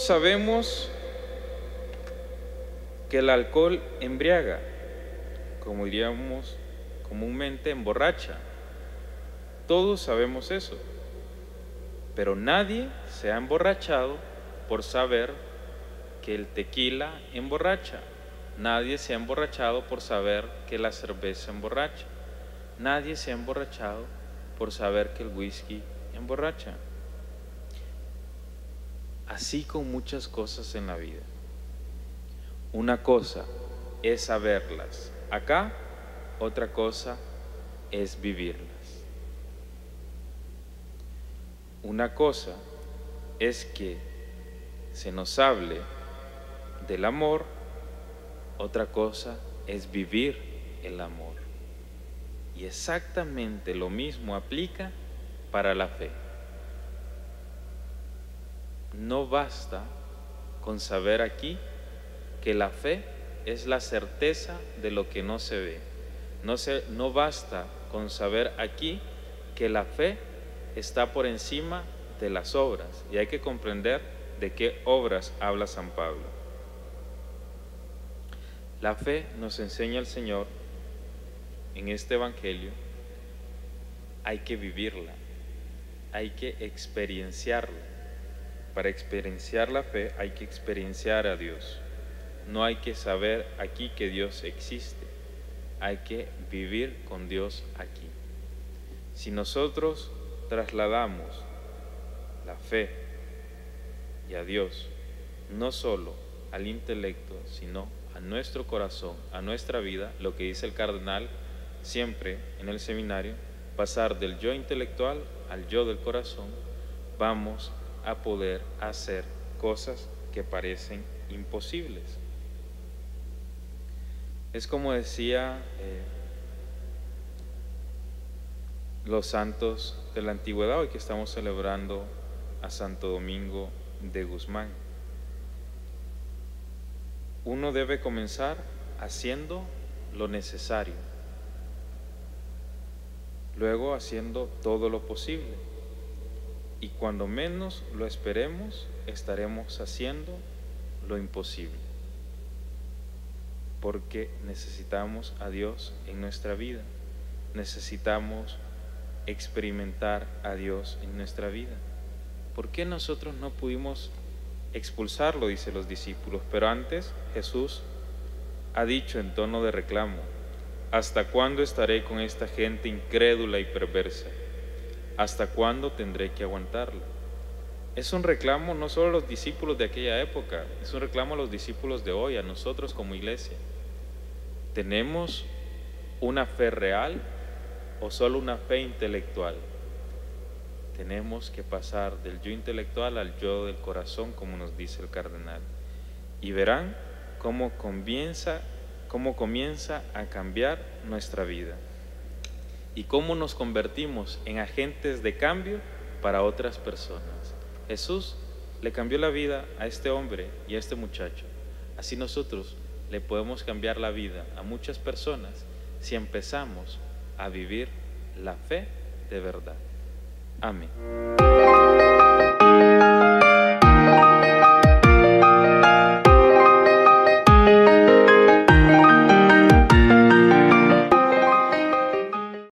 sabemos que el alcohol embriaga, como diríamos comúnmente emborracha. Todos sabemos eso, pero nadie se ha emborrachado por saber que el tequila emborracha. Nadie se ha emborrachado por saber que la cerveza emborracha. Nadie se ha emborrachado por saber que el whisky emborracha. Así con muchas cosas en la vida. Una cosa es saberlas acá, otra cosa es vivirlas. Una cosa es que se nos hable del amor, otra cosa es vivir el amor. Y exactamente lo mismo aplica para la fe. No basta con saber aquí que la fe es la certeza de lo que no se ve. No, se, no basta con saber aquí que la fe está por encima de las obras y hay que comprender de qué obras habla San Pablo. La fe nos enseña el Señor en este Evangelio, hay que vivirla, hay que experienciarla. Para experienciar la fe hay que experienciar a Dios. No hay que saber aquí que Dios existe, hay que vivir con Dios aquí. Si nosotros trasladamos la fe y a Dios no solo al intelecto, sino a nuestro corazón, a nuestra vida, lo que dice el cardenal siempre en el seminario, pasar del yo intelectual al yo del corazón, vamos a poder hacer cosas que parecen imposibles. Es como decía eh, los santos de la antigüedad, hoy que estamos celebrando a Santo Domingo de Guzmán. Uno debe comenzar haciendo lo necesario, luego haciendo todo lo posible, y cuando menos lo esperemos, estaremos haciendo lo imposible porque necesitamos a Dios en nuestra vida, necesitamos experimentar a Dios en nuestra vida. ¿Por qué nosotros no pudimos expulsarlo? Dice los discípulos, pero antes Jesús ha dicho en tono de reclamo, ¿hasta cuándo estaré con esta gente incrédula y perversa? ¿Hasta cuándo tendré que aguantarlo? Es un reclamo no solo a los discípulos de aquella época, es un reclamo a los discípulos de hoy, a nosotros como iglesia. ¿Tenemos una fe real o solo una fe intelectual? Tenemos que pasar del yo intelectual al yo del corazón, como nos dice el cardenal. Y verán cómo comienza, cómo comienza a cambiar nuestra vida y cómo nos convertimos en agentes de cambio para otras personas. Jesús le cambió la vida a este hombre y a este muchacho. Así nosotros le podemos cambiar la vida a muchas personas si empezamos a vivir la fe de verdad. Amén.